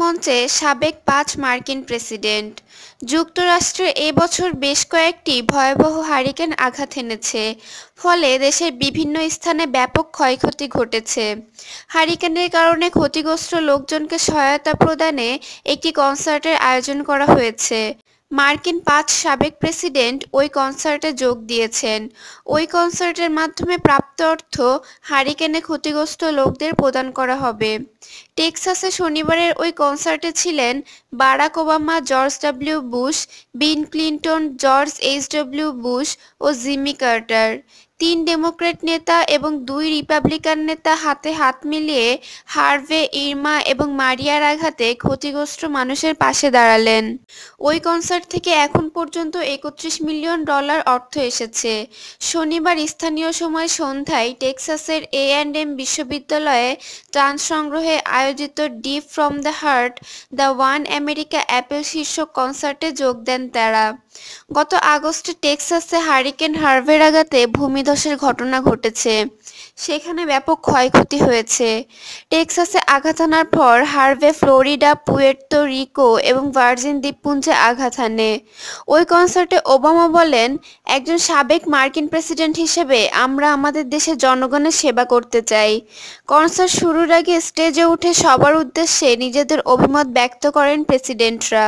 মঞ্চে সাবেক পাঁচ মার্কিন প্রেসিডেন্ট। যুক্তরাষ্ট্রে এবছর বেশ কয়েকটি ভয়াবহ হারিকেন আঘাত এনেছে, ফলে দেশের বিভিন্ন স্থানে ব্যাপক ক্ষয়ক্ষতি ঘটেছে। হারিকেনের কারণে ক্ষতিগ্রস্ত লোকজনকে সহায়তা প্রদানে একটি কনসার্টের আয়োজন করা হয়েছে। মার্কিন পাঁচ সাবেক প্রেসিডেন্ট ওই কনসার্টে যোগ দিয়েছেন। ওই কনসার্টের মাধ্যমে প্রাপ্ত অর্থ হারিকেনে ক্ষতিগ্রস্ত লোকদের প্রদান করা হবে। টেক্সাসে শনিবারের ওই কনসার্টে ছিলেন Barack Obama, George W Bush Bill Clinton, George H W Bush ও জিমি কার্টার। তিন ডেমোক্রেট নেতা এবং দুই রিপাবলিকান নেতা হাতে হাত মিলিয়ে হার্ভে, ইরমা এবং মারিয়ার আঘাতে ক্ষতিগ্রস্ত মানুষের পাশে দাঁড়ালেন। ওই কনসার্ট থেকে এখন পর্যন্ত একত্রিশ মিলিয়ন ডলার অর্থ এসেছে। শনিবার স্থানীয় সময় সন্ধ্যায় টেক্সাসের এ অ্যান্ড এম বিশ্ববিদ্যালয়ে ত্রাণ সংগ্রহে আয়োজিত deep from the heart, the one America appeal শীর্ষক কনসার্টে যোগ দেন তারা। গত আগস্টে টেক্সাসে হারিকেন হার্ভের আঘাতে ভূমিধসের ঘটনা ঘটেছে। সেখানে ব্যাপক ক্ষয়ক্ষতি হয়েছে। টেক্সাসে আঘাত আনার পর হার্ভে, ফ্লোরিডা, পুয়ের্তো রিকো এবং ভার্জিন দ্বীপপুঞ্জে আঘাত আনে ওই কনসার্টে ওবামা বলেন, একজন সাবেক মার্কিন প্রেসিডেন্ট হিসেবে আমরা আমাদের দেশের জনগণের সেবা করতে চাই। কনসার্ট শুরুর আগে স্টেজে উঠে সবার উদ্দেশ্যে নিজেদের অভিমত ব্যক্ত করেন প্রেসিডেন্টরা।